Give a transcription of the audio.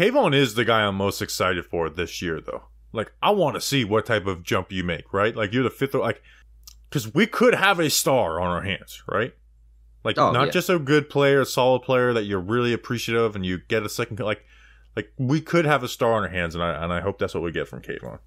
Kayvon is the guy I'm most excited for this year, though. Like, I want to see what type of jump you make, right? Like, you're the fifth, like, because we could have a star on our hands, right? Like, Oh, not yeah. just a good player, a solid player that you're really appreciative of, and you get a second, like, like we could have a star on our hands, and I and I hope that's what we get from Kayvon.